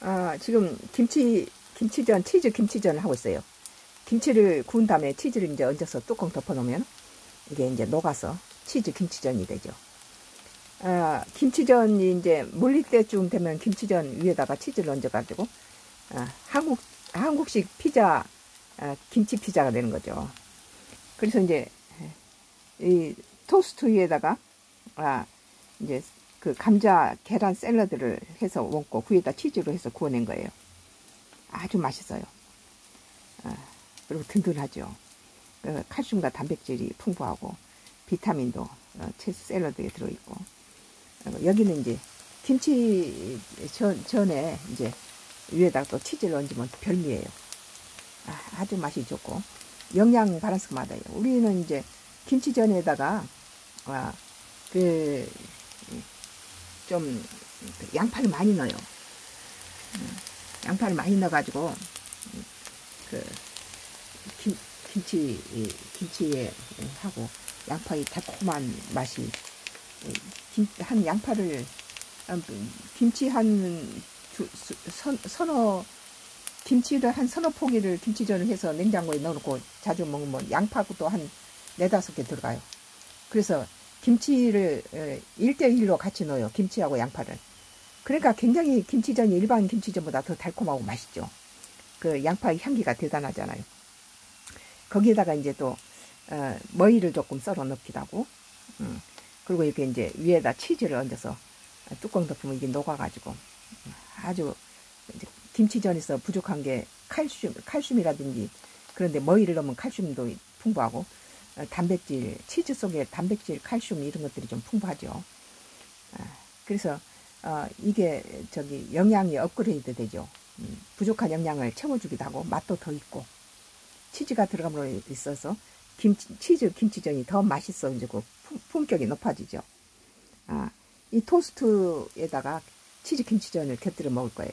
아, 지금 김치, 김치전, 치즈 김치전을 하고 있어요. 김치를 구운 다음에 치즈를 이제 얹어서 뚜껑 덮어 놓으면 이게 이제 녹아서 치즈 김치전이 되죠. 아, 김치전이 이제 물릴 때쯤 되면 김치전 위에다가 치즈를 얹어가지고 아, 한국 한국식 피자 아, 김치 피자가 되는 거죠. 그래서 이제 이 토스트 위에다가 아 이제 그 감자 계란 샐러드를 해서 먹고 위에다 치즈로 해서 구워낸 거예요. 아주 맛있어요. 아, 그리고 든든하죠. 그 칼슘과 단백질이 풍부하고 비타민도 어, 채소 샐러드에 들어있고 여기는 이제 김치 전, 전에 이제 위에다가 또 치즈를 얹으면 별미예요. 아, 주 맛이 좋고 영양 바란스가 맞아요. 우리는 이제 김치전에다가 아, 그 좀 양파를 많이 넣어요. 음, 양파를 많이 넣어가지고 그 김, 김치 김치에 하고 양파의 달콤한 맛이 김, 한 양파를 김치 한 두, 선, 서너 김치를 한 서너 포기를 김치전을 해서 냉장고에 넣어놓고 자주 먹으면 양파도 한 네다섯 개 들어가요. 그래서 김치를 1대1로 같이 넣어요. 김치하고 양파를. 그러니까 굉장히 김치전이 일반 김치전보다 더 달콤하고 맛있죠. 그 양파의 향기가 대단하잖아요. 거기에다가 이제 또 어, 머위를 조금 썰어 넣기도 하고 음, 그리고 이렇게 이제 위에다 치즈를 얹어서 뚜껑 덮으면 이게 녹아가지고 아주 김치전에서 부족한 게 칼슘, 칼슘이라든지 그런데 머위를 넣으면 칼슘도 풍부하고 어, 단백질, 치즈 속에 단백질, 칼슘 이런 것들이 좀 풍부하죠. 아, 그래서 어, 이게 저기 영양이 업그레이드 되죠. 음, 부족한 영양을 채워주기도 하고 맛도 더 있고 치즈가 들어감으로 있어서 김치, 치즈 김치전이 더 맛있어지고 품격이 높아지죠. 아, 이 토스트에다가 치즈 김치전을 곁들여 먹을 거예요.